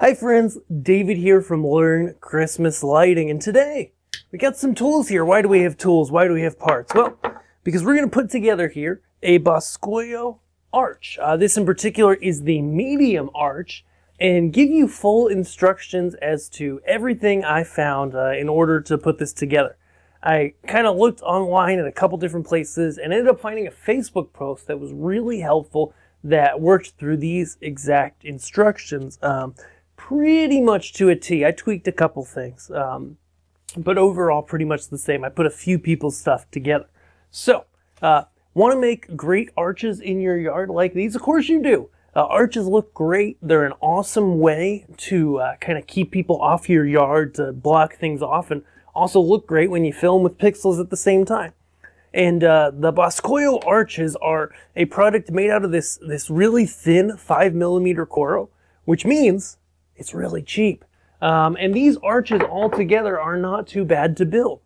Hi friends, David here from Learn Christmas Lighting, and today we got some tools here. Why do we have tools? Why do we have parts? Well, because we're going to put together here a Boscoyo arch. Uh, this in particular is the medium arch, and give you full instructions as to everything I found uh, in order to put this together. I kind of looked online at a couple different places and ended up finding a Facebook post that was really helpful that worked through these exact instructions um, pretty much to a T. I tweaked a couple things, um, but overall pretty much the same. I put a few people's stuff together. So, uh, want to make great arches in your yard like these? Of course you do. Uh, arches look great. They're an awesome way to uh, kind of keep people off your yard, to block things off, and also look great when you film with pixels at the same time. And uh, the Boscoyo arches are a product made out of this, this really thin 5 millimeter Coro, which means it's really cheap. Um, and these arches altogether are not too bad to build.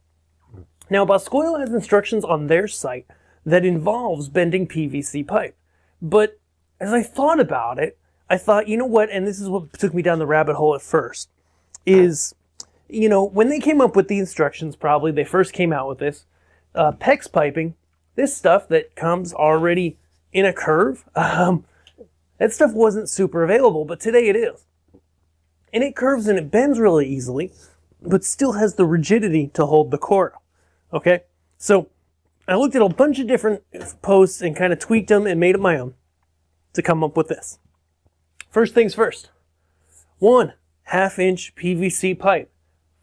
Now, Boscoyo has instructions on their site that involves bending PVC pipe. But as I thought about it, I thought, you know what, and this is what took me down the rabbit hole at first, is you know, when they came up with the instructions, probably they first came out with this, uh, PEX piping, this stuff that comes already in a curve, um, that stuff wasn't super available, but today it is. And it curves and it bends really easily, but still has the rigidity to hold the core. Okay? So I looked at a bunch of different posts and kind of tweaked them and made it my own to come up with this. First things first. One half inch PVC pipe.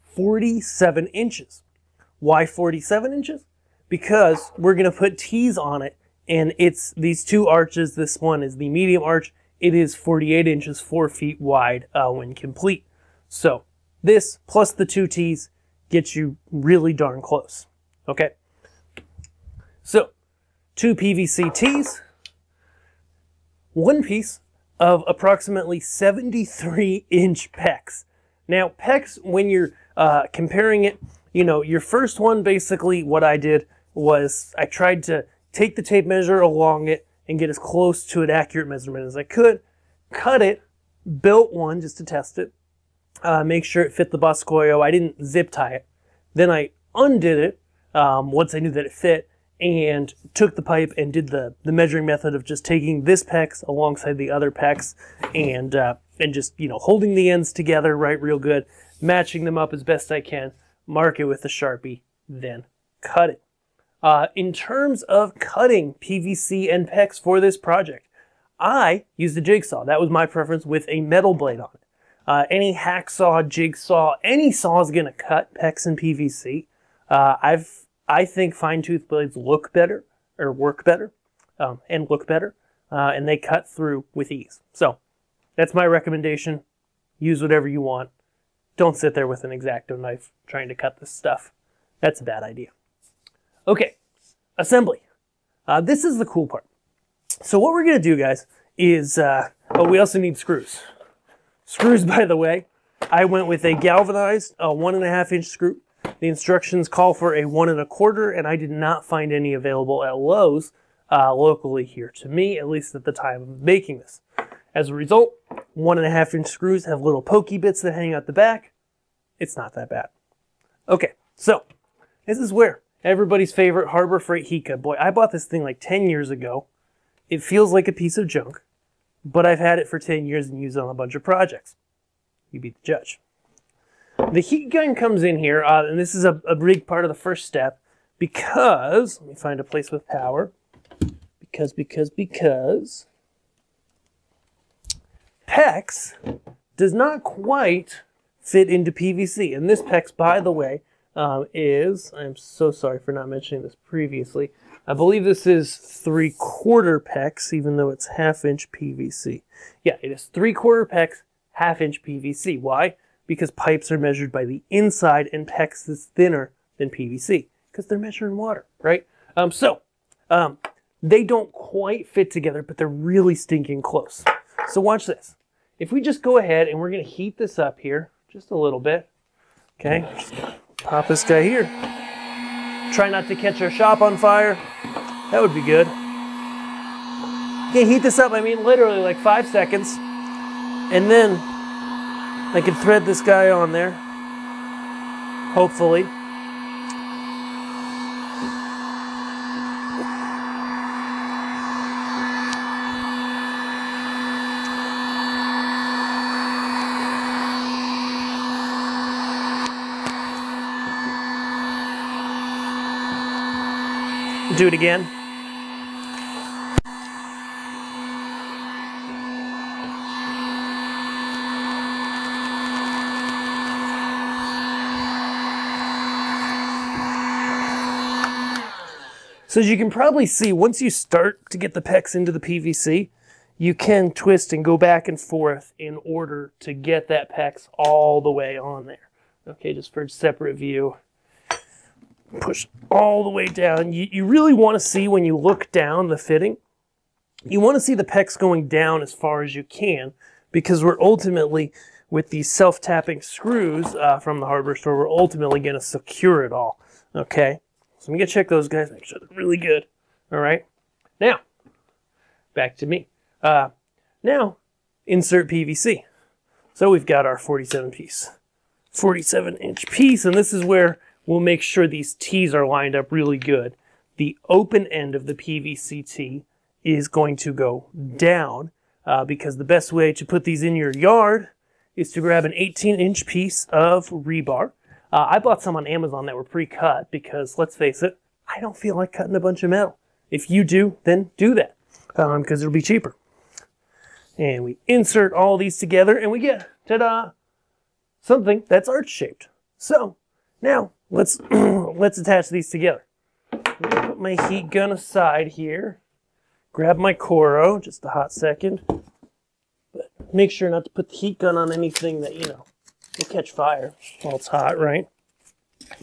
47 inches. Why 47 inches? Because we're going to put T's on it, and it's these two arches. This one is the medium arch. It is 48 inches, 4 feet wide uh, when complete. So this plus the two T's gets you really darn close. Okay? So, two PVC T's, one piece of approximately 73 inch PEX. Now, PEX, when you're uh, comparing it, you know, your first one, basically what I did was I tried to take the tape measure along it and get as close to an accurate measurement as I could, cut it, built one just to test it, uh, make sure it fit the Boscoyo. I didn't zip tie it. Then I undid it um, once I knew that it fit and took the pipe and did the, the measuring method of just taking this PEX alongside the other PEX and, uh, and just, you know, holding the ends together right real good matching them up as best I can, mark it with a Sharpie, then cut it. Uh, in terms of cutting PVC and PEX for this project, I used a jigsaw. That was my preference with a metal blade on it. Uh, any hacksaw, jigsaw, any saw is going to cut PEX and PVC. Uh, I've, I think fine tooth blades look better or work better um, and look better, uh, and they cut through with ease. So that's my recommendation. Use whatever you want. Don't sit there with an X-Acto knife trying to cut this stuff. That's a bad idea. Okay, assembly. Uh, this is the cool part. So what we're to do, guys, is, uh, oh, we also need screws. Screws, by the way, I went with a galvanized uh, one and a half inch screw. The instructions call for a one and a quarter, and I did not find any available at Lowe's uh, locally here to me, at least at the time of making this. As a result, one and a half inch screws have little pokey bits that hang out the back. It's not that bad. Okay, so this is where everybody's favorite Harbor Freight gun. Boy, I bought this thing like 10 years ago. It feels like a piece of junk, but I've had it for 10 years and used it on a bunch of projects. You be the judge. The heat gun comes in here, uh, and this is a, a big part of the first step because, let me find a place with power. Because, because, because PEX does not quite fit into PVC. And this PEX, by the way, um, is, I'm so sorry for not mentioning this previously, I believe this is three quarter PEX, even though it's half inch PVC. Yeah, it is three quarter PEX, half inch PVC. Why? Because pipes are measured by the inside and PEX is thinner than PVC because they're measuring water, right? Um, so, um, they don't quite fit together, but they're really stinking close. So watch this if we just go ahead and we're going to heat this up here just a little bit, okay, pop this guy here. Try not to catch our shop on fire. That would be good. Okay, heat this up, I mean literally like five seconds. And then I can thread this guy on there. Hopefully. Do it again. So as you can probably see, once you start to get the PEX into the PVC, you can twist and go back and forth in order to get that PEX all the way on there. Okay, just for a separate view. Push all the way down. You, you really want to see when you look down the fitting, you want to see the PEX going down as far as you can because we're ultimately, with these self-tapping screws uh, from the hardware store, we're ultimately going to secure it all. Okay? So I'm going to check those guys, make sure they're really good. All right. Now, back to me. Uh, now, insert PVC. So we've got our 47 piece, 47 inch piece, and this is where we'll make sure these T's are lined up really good. The open end of the PVC T is going to go down uh, because the best way to put these in your yard is to grab an 18 inch piece of rebar uh, I bought some on Amazon that were pre-cut because, let's face it, I don't feel like cutting a bunch of metal. If you do, then do that because um, it'll be cheaper. And we insert all these together and we get, ta-da, something that's arch-shaped. So now let's let's attach these together. Put my heat gun aside here. Grab my Coro, just a hot second. But make sure not to put the heat gun on anything that, you know, will catch fire while it's hot, right?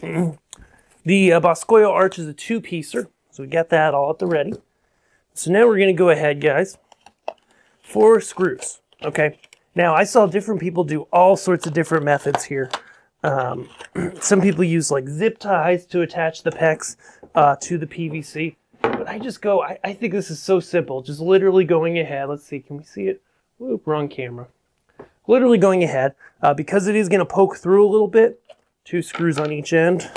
the uh, Boscoyo arch is a two-piecer, so we got that all at the ready. So now we're going to go ahead, guys, four screws, okay? Now, I saw different people do all sorts of different methods here. Um, some people use like zip ties to attach the PEX uh, to the PVC. But I just go, I, I think this is so simple. Just literally going ahead. Let's see, can we see it? Whoop, wrong camera literally going ahead, uh, because it is going to poke through a little bit, two screws on each end.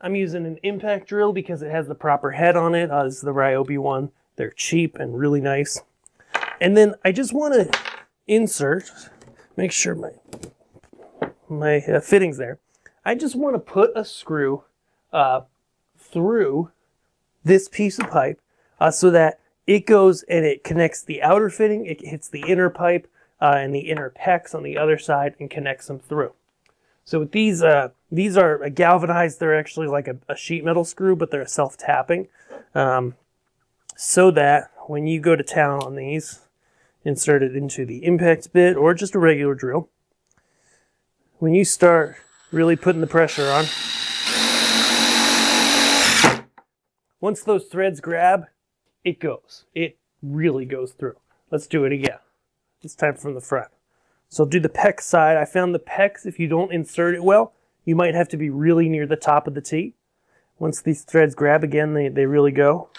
I'm using an impact drill because it has the proper head on it. Uh, this is the Ryobi one. They're cheap and really nice. And then I just want to insert, make sure my, my uh, fitting's there. I just want to put a screw uh, through this piece of pipe uh, so that it goes and it connects the outer fitting, it hits the inner pipe, uh, and the inner PEX on the other side and connects them through. So with these, uh, these are galvanized. They're actually like a, a sheet metal screw, but they're self-tapping. Um, so that when you go to town on these, insert it into the impact bit or just a regular drill. When you start really putting the pressure on, once those threads grab, it goes. It really goes through. Let's do it again. This time from the front. So do the PEX side. I found the PEX, if you don't insert it well, you might have to be really near the top of the T. Once these threads grab again, they, they really go.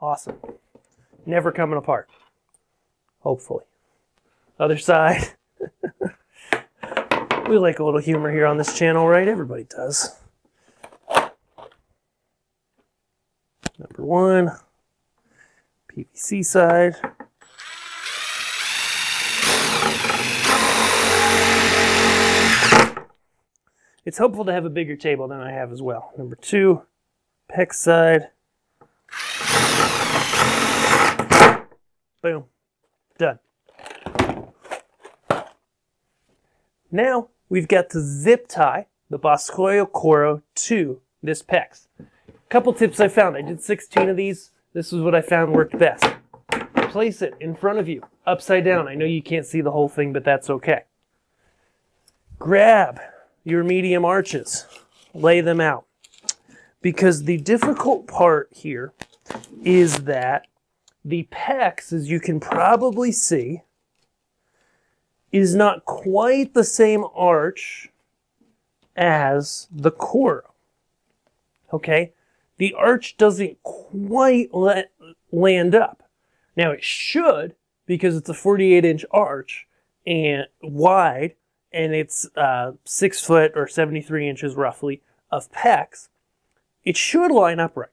Awesome. Never coming apart. Hopefully. Other side. we like a little humor here on this channel, right? Everybody does. Number one, PVC side. It's helpful to have a bigger table than I have as well. Number two, PEX side. Boom. Done. Now we've got to zip tie the Boscoyo Coro to this PEX couple tips I found. I did 16 of these. This is what I found worked best. Place it in front of you, upside down. I know you can't see the whole thing, but that's okay. Grab your medium arches, lay them out. Because the difficult part here is that the PEX, as you can probably see, is not quite the same arch as the core. Okay? the arch doesn't quite let, land up. Now it should, because it's a 48 inch arch and wide, and it's uh, six foot or 73 inches roughly of PEX, it should line up right.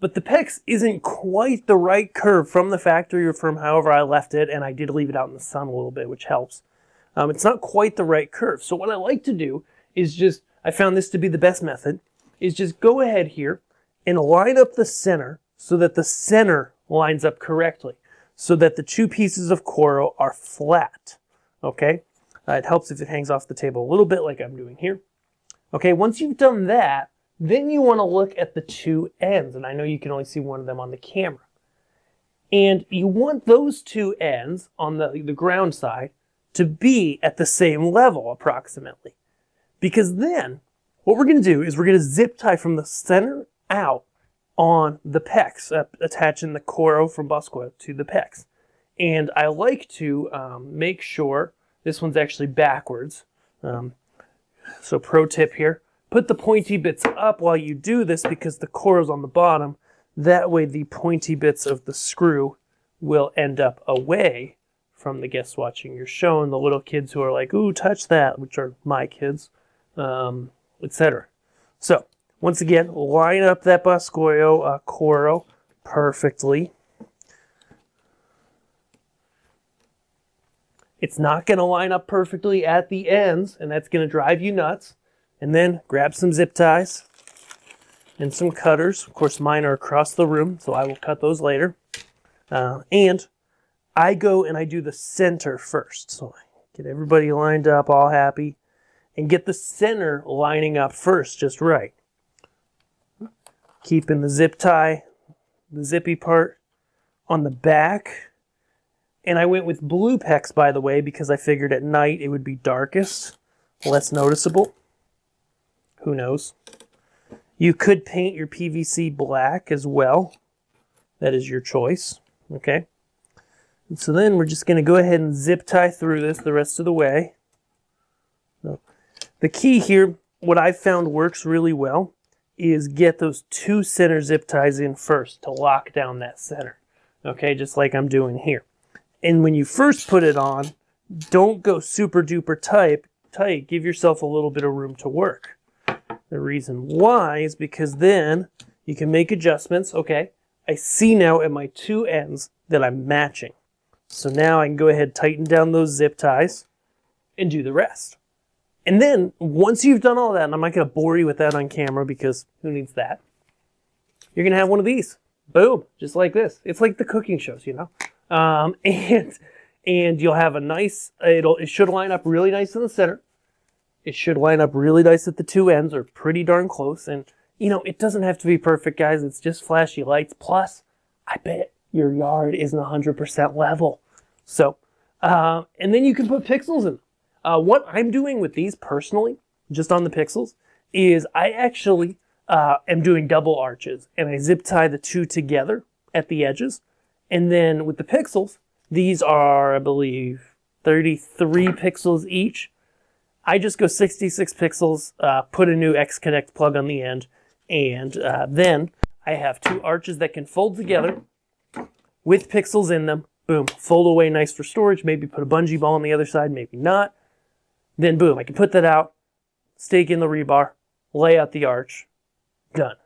But the PEX isn't quite the right curve from the factory or from however I left it, and I did leave it out in the sun a little bit, which helps. Um, it's not quite the right curve. So what I like to do is just, I found this to be the best method, is just go ahead here and line up the center so that the center lines up correctly, so that the two pieces of Coro are flat, okay? Uh, it helps if it hangs off the table a little bit like I'm doing here. Okay, once you've done that, then you want to look at the two ends, and I know you can only see one of them on the camera. And you want those two ends on the, the ground side to be at the same level approximately. Because then what we're going to do is we're going to zip tie from the center out on the PEX, uh, attaching the coro from Boscoyo to the PEX. And I like to um, make sure this one's actually backwards. Um, so pro tip here, put the pointy bits up while you do this because the coro's on the bottom. That way the pointy bits of the screw will end up away from the guests watching your show and the little kids who are like, ooh, touch that, which are my kids, um, etc. So, once again, line up that Boscoyo uh, Coro perfectly. It's not going to line up perfectly at the ends, and that's going to drive you nuts. And then grab some zip ties and some cutters. Of course, mine are across the room, so I will cut those later. Uh, and I go and I do the center first. So I get everybody lined up, all happy, and get the center lining up first, just right. Keeping the zip tie, the zippy part on the back. And I went with blue PEX, by the way, because I figured at night it would be darkest, less noticeable. Who knows? You could paint your PVC black as well. That is your choice, okay? And so then we're just going to go ahead and zip tie through this the rest of the way. So the key here, what I've found works really well, is get those two center zip ties in first to lock down that center. Okay, just like I'm doing here. And when you first put it on, don't go super duper tight. Tight. Give yourself a little bit of room to work. The reason why is because then you can make adjustments. Okay, I see now at my two ends that I'm matching. So now I can go ahead, tighten down those zip ties, and do the rest. And then once you've done all that, and I'm not going to bore you with that on camera because who needs that? You're going to have one of these. Boom, just like this. It's like the cooking shows, you know. Um, and and you'll have a nice. It'll it should line up really nice in the center. It should line up really nice at the two ends, or pretty darn close. And you know, it doesn't have to be perfect, guys. It's just flashy lights. Plus, I bet your yard isn't 100% level. So, uh, and then you can put pixels in. Uh, what I'm doing with these personally, just on the pixels, is I actually uh, am doing double arches and I zip tie the two together at the edges. And then with the pixels, these are, I believe, 33 pixels each. I just go 66 pixels, uh, put a new X-Connect plug on the end, and uh, then I have two arches that can fold together with pixels in them Boom, fold away nice for storage. Maybe put a bungee ball on the other side, maybe not. Then boom, I can put that out, stake in the rebar, lay out the arch, done.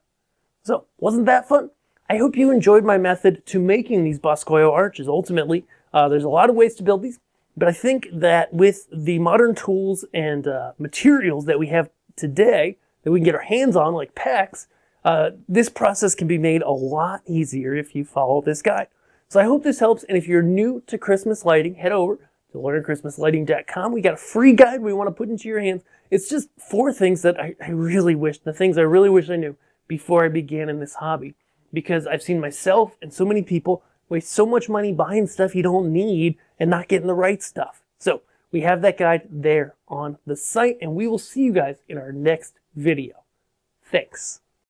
So, wasn't that fun? I hope you enjoyed my method to making these Boscoyo arches. Ultimately, uh, there's a lot of ways to build these, but I think that with the modern tools and uh, materials that we have today that we can get our hands on, like PEX, uh, this process can be made a lot easier if you follow this guide. So I hope this helps. And if you're new to Christmas lighting, head over to learnchristmaslighting.com. We got a free guide we want to put into your hands. It's just four things that I, I really wish, the things I really wish I knew before I began in this hobby. Because I've seen myself and so many people waste so much money buying stuff you don't need and not getting the right stuff. So we have that guide there on the site and we will see you guys in our next video. Thanks.